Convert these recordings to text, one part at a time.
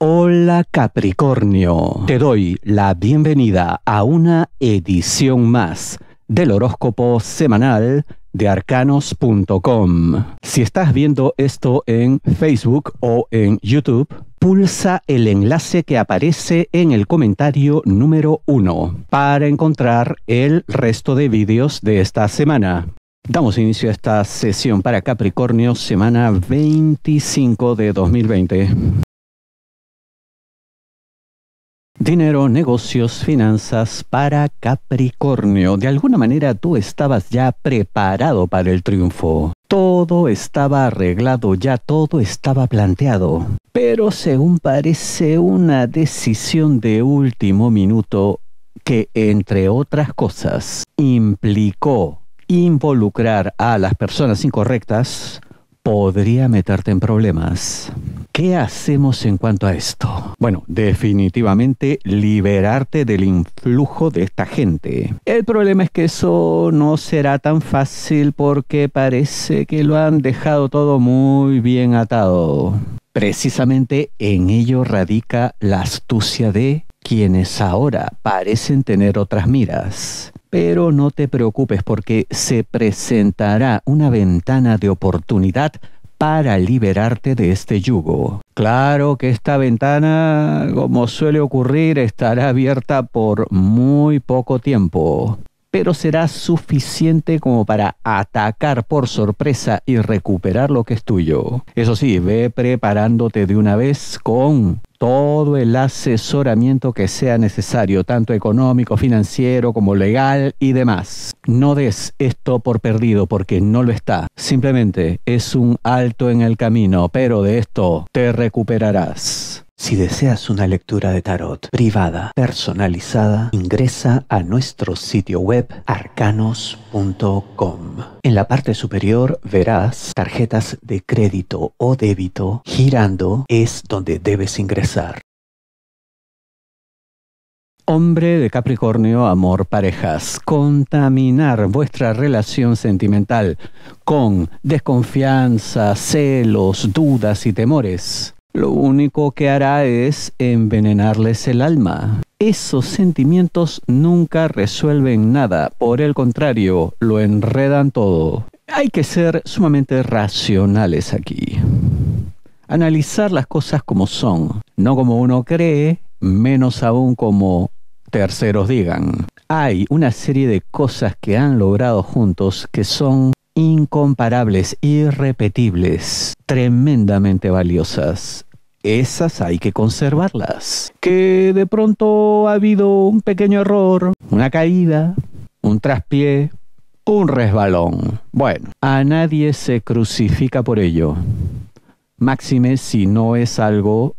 Hola Capricornio, te doy la bienvenida a una edición más del horóscopo semanal de arcanos.com. Si estás viendo esto en Facebook o en YouTube, pulsa el enlace que aparece en el comentario número 1 para encontrar el resto de vídeos de esta semana. Damos inicio a esta sesión para Capricornio, semana 25 de 2020. Dinero, negocios, finanzas para Capricornio. De alguna manera tú estabas ya preparado para el triunfo. Todo estaba arreglado, ya todo estaba planteado. Pero según parece una decisión de último minuto que, entre otras cosas, implicó involucrar a las personas incorrectas, podría meterte en problemas. ¿Qué hacemos en cuanto a esto? Bueno, definitivamente liberarte del influjo de esta gente. El problema es que eso no será tan fácil porque parece que lo han dejado todo muy bien atado. Precisamente en ello radica la astucia de quienes ahora parecen tener otras miras. Pero no te preocupes porque se presentará una ventana de oportunidad para liberarte de este yugo. Claro que esta ventana, como suele ocurrir, estará abierta por muy poco tiempo, pero será suficiente como para atacar por sorpresa y recuperar lo que es tuyo. Eso sí, ve preparándote de una vez con todo el asesoramiento que sea necesario, tanto económico, financiero como legal y demás. No des esto por perdido porque no lo está. Simplemente es un alto en el camino, pero de esto te recuperarás. Si deseas una lectura de tarot privada, personalizada, ingresa a nuestro sitio web arcanos.com. En la parte superior verás tarjetas de crédito o débito. Girando es donde debes ingresar. Hombre de Capricornio, amor, parejas. Contaminar vuestra relación sentimental con desconfianza, celos, dudas y temores lo único que hará es envenenarles el alma. Esos sentimientos nunca resuelven nada, por el contrario, lo enredan todo. Hay que ser sumamente racionales aquí. Analizar las cosas como son, no como uno cree, menos aún como terceros digan. Hay una serie de cosas que han logrado juntos que son incomparables, irrepetibles, tremendamente valiosas. Esas hay que conservarlas. Que de pronto ha habido un pequeño error, una caída, un traspié, un resbalón. Bueno, a nadie se crucifica por ello. Máxime si no es algo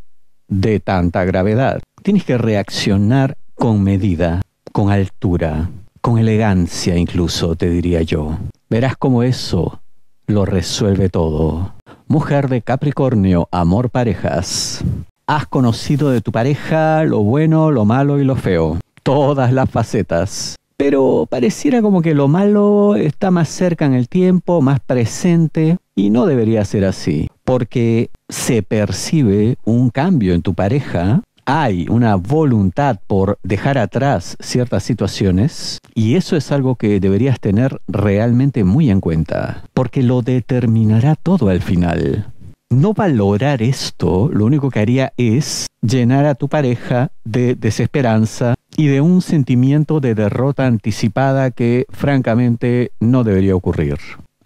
de tanta gravedad. Tienes que reaccionar con medida, con altura, con elegancia incluso, te diría yo. Verás cómo eso lo resuelve todo. Mujer de Capricornio, amor parejas. Has conocido de tu pareja lo bueno, lo malo y lo feo. Todas las facetas. Pero pareciera como que lo malo está más cerca en el tiempo, más presente, y no debería ser así, porque se percibe un cambio en tu pareja hay una voluntad por dejar atrás ciertas situaciones y eso es algo que deberías tener realmente muy en cuenta, porque lo determinará todo al final. No valorar esto lo único que haría es llenar a tu pareja de desesperanza y de un sentimiento de derrota anticipada que francamente no debería ocurrir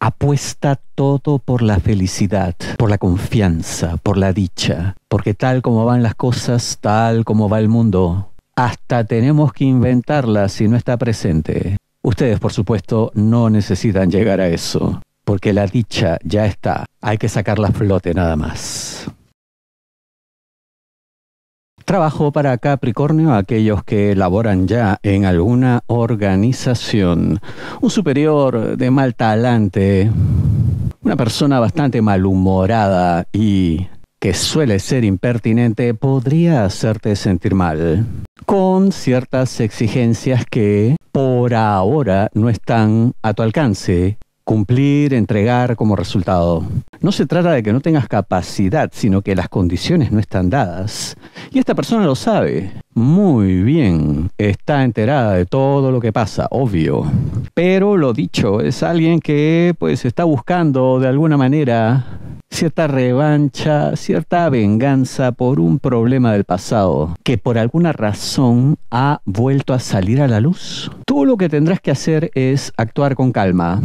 apuesta todo por la felicidad, por la confianza, por la dicha, porque tal como van las cosas, tal como va el mundo, hasta tenemos que inventarla si no está presente. Ustedes, por supuesto, no necesitan llegar a eso, porque la dicha ya está, hay que sacarla a flote nada más. Trabajo para Capricornio aquellos que laboran ya en alguna organización. Un superior de mal talante, una persona bastante malhumorada y que suele ser impertinente podría hacerte sentir mal, con ciertas exigencias que por ahora no están a tu alcance cumplir, entregar como resultado. No se trata de que no tengas capacidad, sino que las condiciones no están dadas. Y esta persona lo sabe. Muy bien, está enterada de todo lo que pasa, obvio. Pero lo dicho, es alguien que pues está buscando de alguna manera cierta revancha, cierta venganza por un problema del pasado que por alguna razón ha vuelto a salir a la luz. Tú lo que tendrás que hacer es actuar con calma.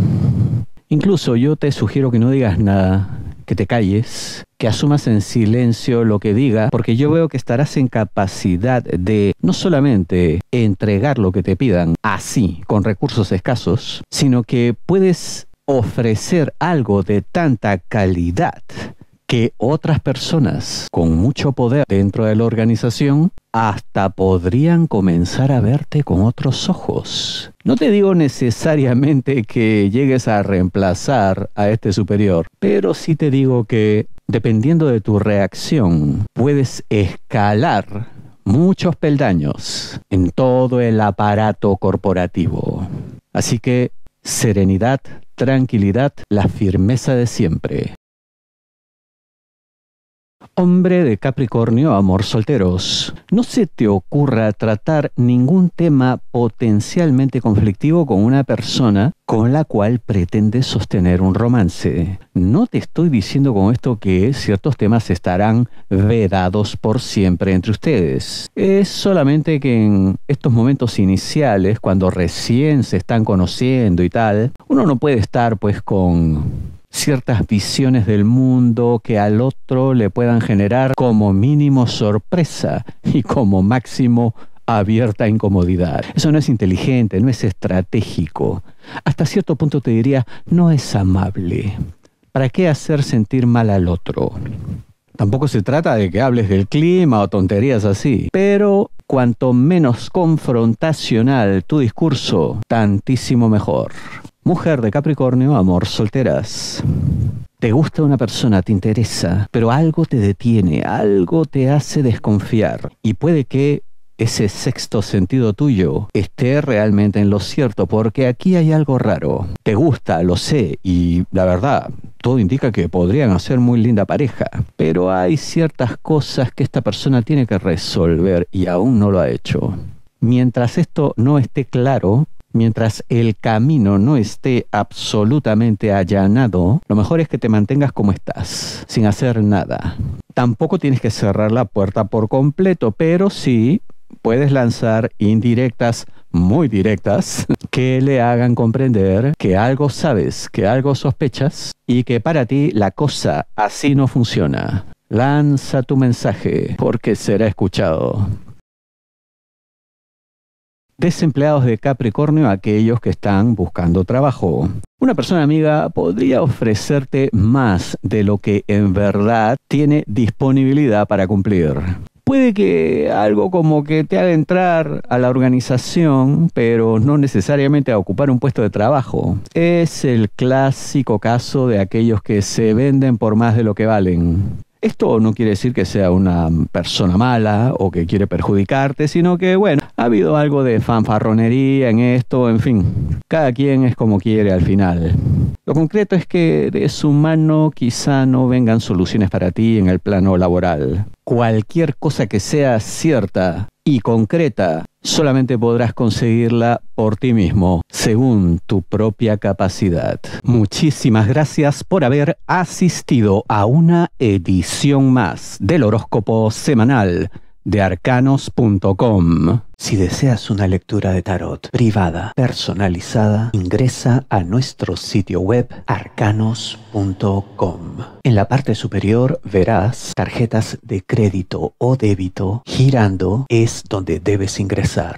Incluso yo te sugiero que no digas nada, que te calles, que asumas en silencio lo que diga, porque yo veo que estarás en capacidad de no solamente entregar lo que te pidan así, con recursos escasos, sino que puedes ofrecer algo de tanta calidad que otras personas con mucho poder dentro de la organización hasta podrían comenzar a verte con otros ojos. No te digo necesariamente que llegues a reemplazar a este superior, pero sí te digo que dependiendo de tu reacción puedes escalar muchos peldaños en todo el aparato corporativo. Así que serenidad, tranquilidad, la firmeza de siempre. Hombre de Capricornio, amor solteros. No se te ocurra tratar ningún tema potencialmente conflictivo con una persona con la cual pretendes sostener un romance. No te estoy diciendo con esto que ciertos temas estarán vedados por siempre entre ustedes. Es solamente que en estos momentos iniciales, cuando recién se están conociendo y tal, uno no puede estar pues con ciertas visiones del mundo que al otro le puedan generar como mínimo sorpresa y como máximo abierta incomodidad. Eso no es inteligente, no es estratégico. Hasta cierto punto te diría, no es amable. ¿Para qué hacer sentir mal al otro? Tampoco se trata de que hables del clima o tonterías así, pero cuanto menos confrontacional tu discurso, tantísimo mejor. Mujer de Capricornio, amor solteras. Te gusta una persona, te interesa, pero algo te detiene, algo te hace desconfiar. Y puede que ese sexto sentido tuyo esté realmente en lo cierto, porque aquí hay algo raro. Te gusta, lo sé, y la verdad, todo indica que podrían hacer muy linda pareja, pero hay ciertas cosas que esta persona tiene que resolver y aún no lo ha hecho. Mientras esto no esté claro, mientras el camino no esté absolutamente allanado, lo mejor es que te mantengas como estás, sin hacer nada. Tampoco tienes que cerrar la puerta por completo, pero sí puedes lanzar indirectas muy directas que le hagan comprender que algo sabes, que algo sospechas y que para ti la cosa así no funciona. Lanza tu mensaje porque será escuchado. Desempleados de Capricornio, aquellos que están buscando trabajo. Una persona amiga podría ofrecerte más de lo que en verdad tiene disponibilidad para cumplir. Puede que algo como que te haga entrar a la organización, pero no necesariamente a ocupar un puesto de trabajo. Es el clásico caso de aquellos que se venden por más de lo que valen. Esto no quiere decir que sea una persona mala o que quiere perjudicarte, sino que, bueno, ha habido algo de fanfarronería en esto, en fin, cada quien es como quiere al final. Lo concreto es que de su mano quizá no vengan soluciones para ti en el plano laboral. Cualquier cosa que sea cierta y concreta solamente podrás conseguirla por ti mismo, según tu propia capacidad. Muchísimas gracias por haber asistido a una edición más del horóscopo semanal de arcanos.com. Si deseas una lectura de tarot privada, personalizada, ingresa a nuestro sitio web arcanos.com. En la parte superior verás tarjetas de crédito o débito girando es donde debes ingresar.